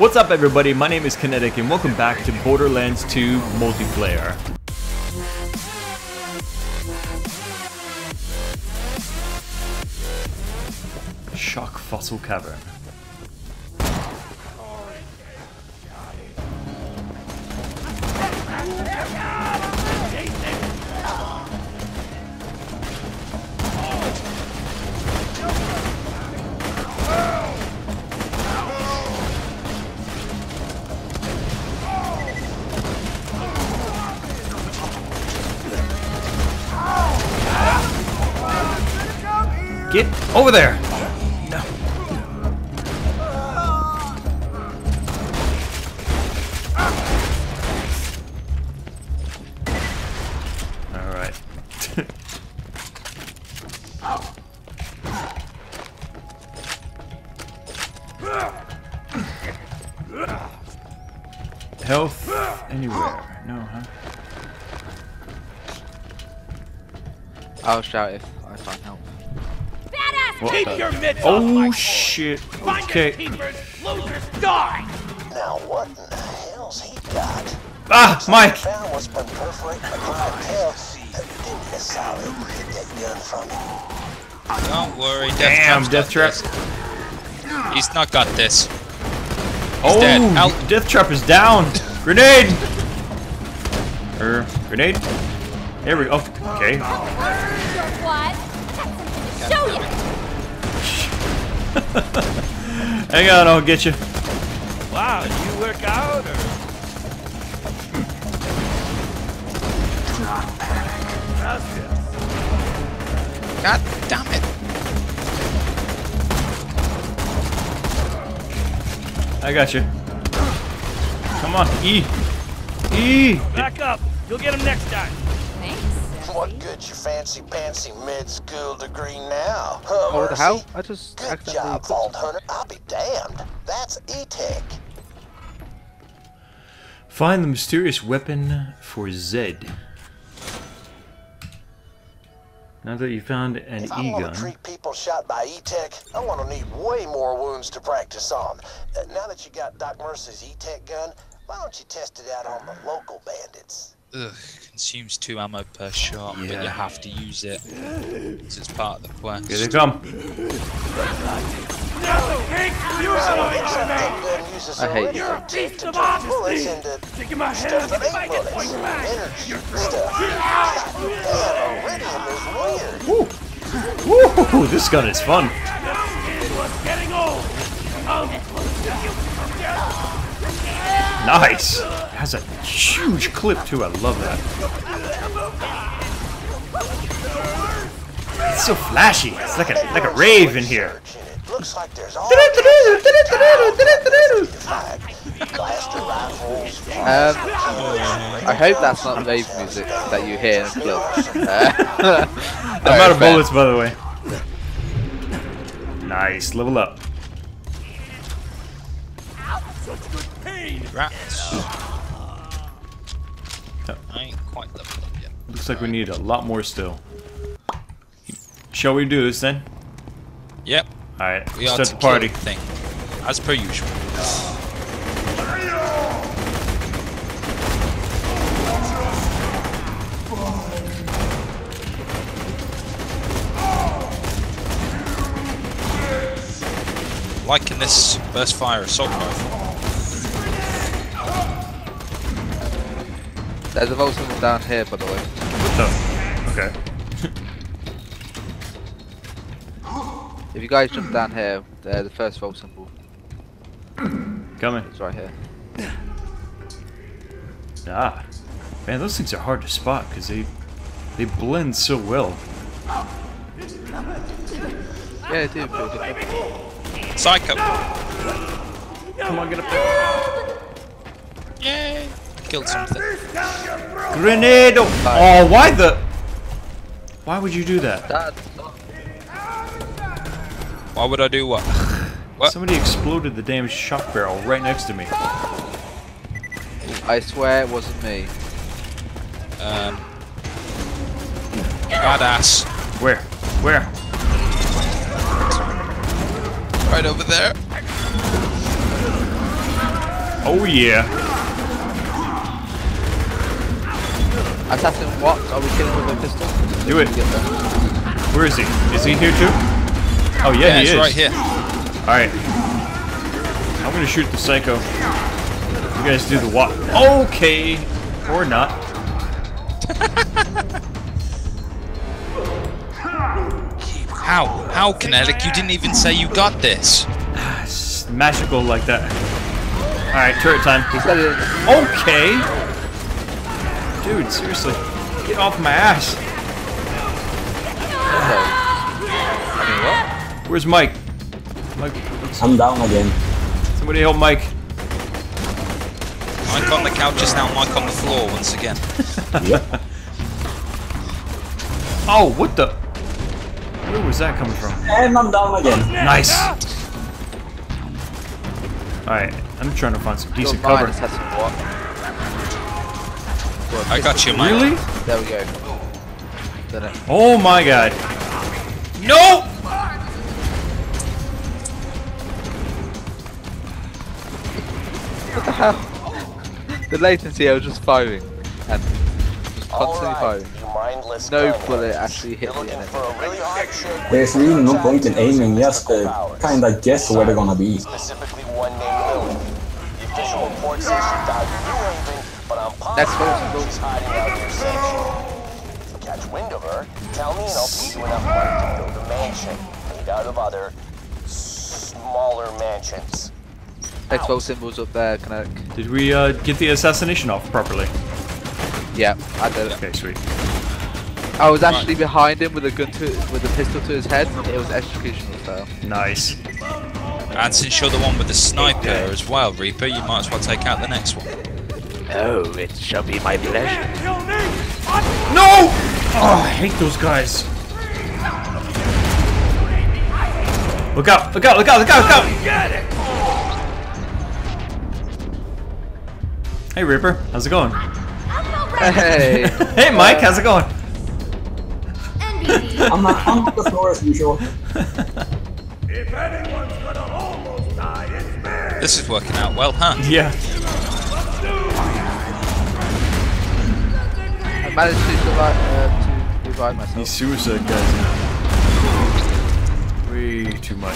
What's up everybody, my name is Kinetic and welcome back to Borderlands 2 Multiplayer. Shock Fossil Cavern. Over there! No. Alright. Health anywhere? No, huh? I'll shout if. What Keep the- your mitts off my Oh shit. Find Okay. your keepers, losers die! Now what in the hell's he got? Ah, Mike! Found what's been perforating the clientele. Didn't necessarily hit that gun from him. Don't worry, Death Damn, Death Trap. this. He's not got this. Oh, dead. Out. Death Trap is down. Grenade. Er, grenade. There we go. Okay. What? Hang on, I'll get you. Wow, did you work out or? God damn it. I got you. Come on, E. E. Back up. You'll get him next time. Thanks. What good's your fancy pantsy mid-school degree now? Huh, Oh, what the Mercy? hell? I just Good accidentally job, put Vault. Hunter. I'll be damned. That's E-Tech. Find the mysterious weapon for Zed. Now that you found an If I want to E-gun, treat people shot by E-Tech, I want to need way more wounds to practice on. Uh, now that you got Doc Mercy's E-Tech gun, why don't you test it out on the local bandits? Ugh, consumes two ammo per shot, but you have to use it. 'cause it's part of the quest. here they come. I hate you. you. Beast of Bullets honesty! Taking my head off that if I ain't point back. Energy stuff. Damn, iridium. Woo, this gun is fun. It was getting old. Um, Nice. It has a huge clip too. I love that. It's so flashy. It's like a like a rave in here. Looks like there's all kinds of blaster rifles. Um, I hope that's not rave music that you hear in a club. I'm out of bullets, by the way. Nice. Level up. Rats. I ain't quite leveled up yet. Looks like we need a lot more still. Shall we do this then? Yep, Alright, we are start to the party. kill thing. As per usual. Liking this burst fire assault rifle. There's a vault someone down here, by the way. What the? Okay. If you guys jump down here, there, the first vault symbol Coming. It's right here. Ah. Man, those things are hard to spot because they they blend so well. Yeah, they do. Pretty. Psycho! Come on, get up there. Yay! Killed something. Grenade! Oh, why the? Why would you do that? Dad, Why would I do what? What? Somebody exploded the damn shot barrel right next to me. I swear it wasn't me. Um. Badass. Where? Where? Right over there. Oh yeah. Assassin, what? Are we killing with a pistol? Do it. Where is he? Is he here too? Oh yeah, Yeah, he is. right here. All right. I'm gonna shoot the psycho. You guys do the what? Okay, or not. How? How, Kinetic? You didn't even say you got this. Ah, it's magical like that. All right, turret time. He said it. Okay. Dude, seriously, get off my ass. I mean, what? Where's Mike? Mike, I'm down again. somebody help Mike. Mike on the couch is now Mike on the floor once again. Yep. Oh, what the? Where was that coming from? And I'm down again. Nice. All right, I'm trying to find some Your decent mind, cover. Assassin, what? I got you, Mike. Really? There we go. Oh my god. No! What the hell? The latency, I was just firing. And just constantly Alright, firing. No bullet actually hit You're the enemy. really There's really no point in aiming, just mystical uh, kinda guess where they're gonna be. Specifically one named Lilith. The official report says she died in New Haven, but I'm Next positive one. she's hiding out near Central. If you catch wind of her, tell me and I'll pay you enough money to build a mansion made out of other smaller mansions. Expo symbols up there, Kinetic. Did we uh, get the assassination off properly? Yeah, I did. Okay, sweet. I was actually behind him with a gun to with a pistol to his head. It was executional style. Nice. And since you're the one with the sniper as well, Reaper, you might as well take out the next one. Oh, it shall be my pleasure. Kill me! What? No! Oh, I hate those guys. Look out! Look out! Look out! Look out! Look out! Get it! Hey, Reaper. How's it going? Hey, Hey, Mike. How's it going? I'm not on the floor as usual. If anyone's gonna almost die, it's me! This is working out well, huh? Yeah. Managed to survive uh, to revive myself. These suicide guys. Way too much.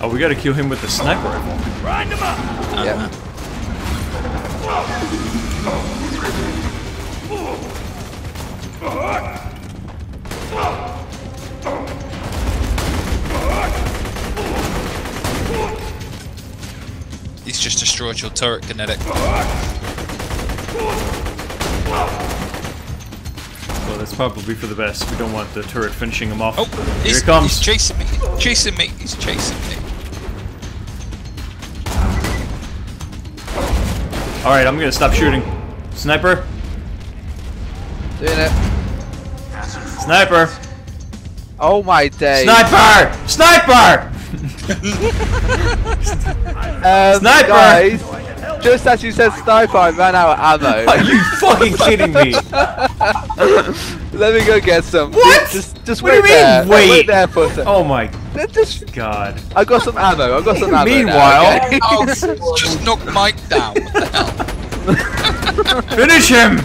Oh, we gotta kill him with the sniper rifle. Grind him up! Yeah. Destroyed your turret, Kinetic. Well, that's probably for the best. We don't want the turret finishing him off. Oh, Here he's, it comes. he's chasing me. Chasing me. He's chasing me. All right, I'm gonna stop shooting. Sniper, Doing it. sniper, Oh my day. sniper, sniper! Um, Sniper! Guys, just as you said sniper, I ran out of ammo. Are you fucking kidding me? Let me go get some. What? Just, just What do wait you mean, there. wait? Wait there for a second. Oh my Just, god. I got some ammo. I got some ammo. Meanwhile- now, okay? Oh, just knock Mike down. What the hell? Finish him!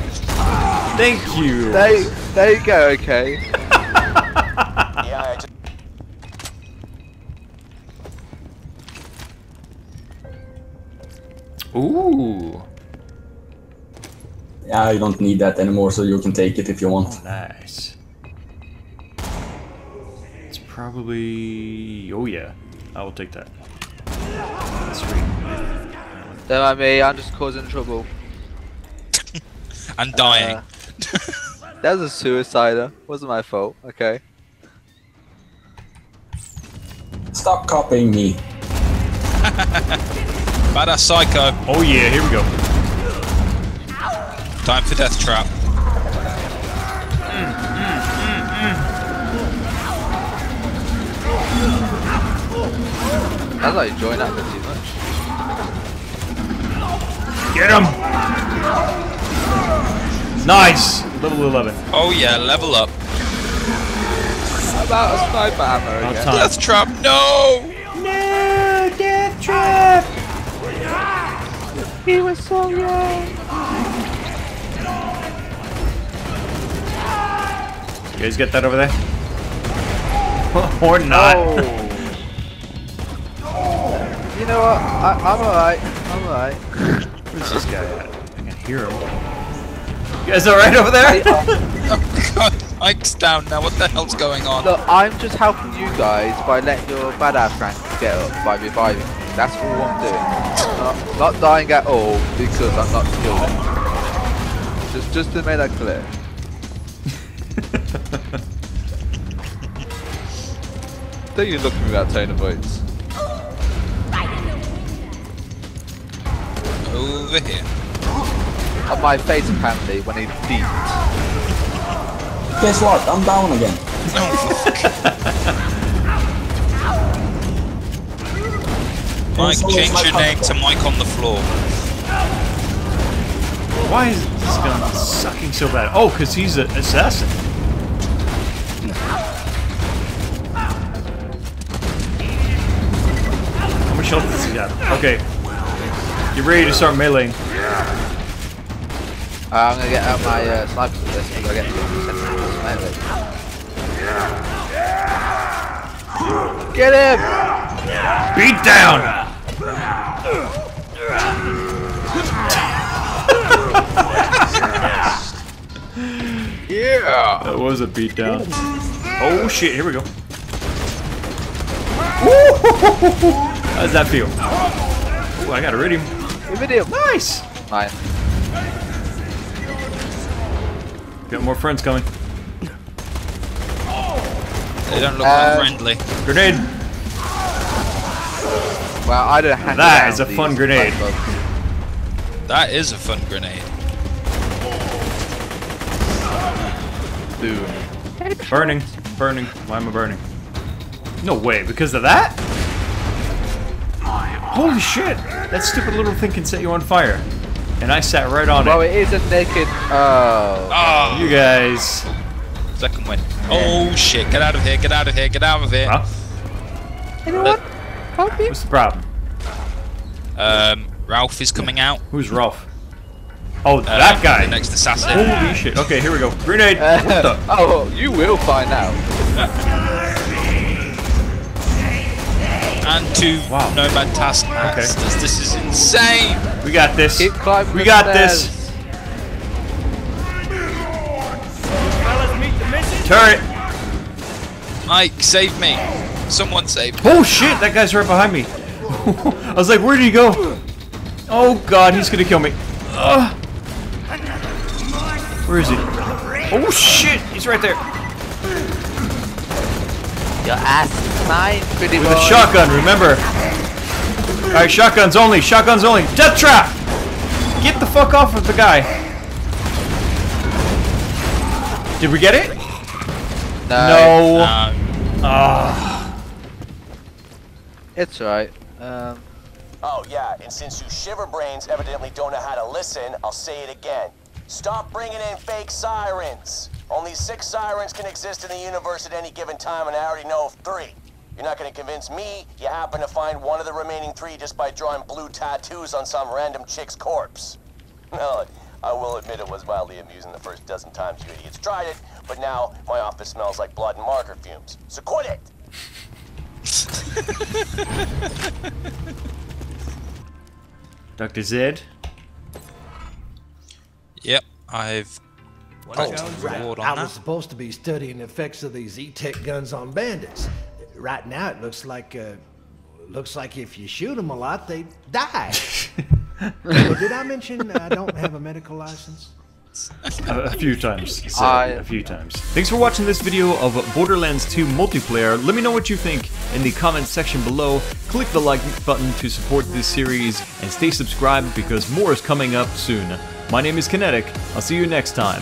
Thank you. there, there you go. Okay. Ooh, Yeah, I don't need that anymore, so you can take it if you want. nice. It's probably. Oh yeah, I will take that. Sweet. Don't mind me. I'm just causing trouble. I'm dying. Uh, that was a suicider. Wasn't my fault. Okay. Stop copying me. Badass Psycho. Oh yeah, here we go. Time for Death Trap. That's like enjoying that bit too much. Get him! Nice! Level 11. Oh yeah, level up. I'm out of sniper ammo again. Death trap, no! No, death trap! He was so young. You guys get that over there? or not. Oh. You know what? I, I'm alright. I'm alright. Where's this guy at? I can hear him. You guys alright over there? Oh god, Ike's down now, what the hell's going on? Look, I'm just helping you guys by letting your badass rank get up by reviving me. That's all I'm doing. Not, not dying at all because I'm not skilled. Just, just to make that clear. Don't you look at me with that tone of voice. Over here. On my face apparently when he deep. Guess what? I'm down again. Mike, change your name to- to Mike on the floor. Why is this gun sucking so bad? Oh, because he's an assassin. How much health does he have? Okay. You're ready to start meleeing. Uh, I'm gonna get out my uh, sniper for this because I get 50% melee. Get him! Beat down! Yeah! That was a beatdown. Oh shit, here we go. Woo! How does that feel? Ooh, I got a iridium. Iridium! Nice! Mine. Got more friends coming. They don't look Uh, friendly. Grenade! Well, I don't have That is a fun grenade. That is a fun grenade. Boom. Burning. Burning. Why am I burning? No way, because of that? Holy shit! That stupid little thing can set you on fire. And I sat right on Well, it. it is a naked. Oh. Oh, You guys. second win. Oh shit, get out of here, get out of here, get out of here. Huh? You know what? Help me. What's the problem? Um, Ralph is coming out. Who's Rolf? Oh, Uh, that guy. The next assassin. Holy shit. Okay, here we go. Grenade. What the? oh, you will find out. And two Wow. Nomad Taskmasters. This is insane. We got this. Keep climbing. We got stairs. this. Turret. Mike, save me. Someone save me. Oh shit, that guy's right behind me. I was like, where did he go? Oh god, he's gonna kill me. Ugh. Where is he? Oh shit, he's right there. Your ass is mine, pretty With boy. a shotgun, remember. Alright, shotguns only, shotguns only. Death trap! Get the fuck off of the guy. Did we get it? No. No. Um, Ah. It's right. Um, Oh, yeah, and since you shiverbrains evidently don't know how to listen, I'll say it again. Stop bringing in fake sirens. Only six sirens can exist in the universe at any given time, and I already know of three. You're not gonna convince me you happen to find one of the remaining three just by drawing blue tattoos on some random chick's corpse. No, I will admit it was mildly amusing the first dozen times you idiots tried it, but now my office smells like blood and marker fumes. So quit it! Dr. Zed? Yep, I've got the reward on I on was that. supposed to be studying the effects of these E-Tech guns on bandits. Right now, it looks like uh, looks like if you shoot them a lot, they die. Well, did I mention I don't have a medical license? A, a few times. he said, I- a few times. Thanks for watching this video of Borderlands 2 multiplayer. Let me know what you think in the comments section below. Click the like button to support this series and stay subscribed because more is coming up soon. My name is Kinetic. I'll see you next time.